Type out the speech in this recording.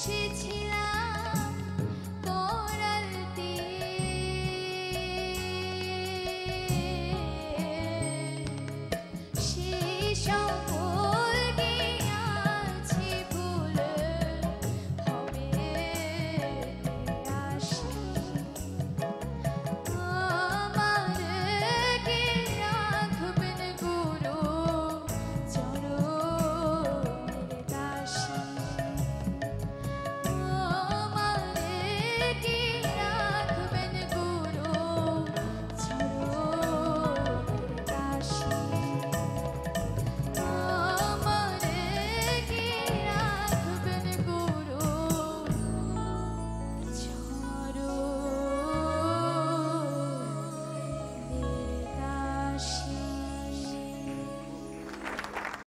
এসেছি।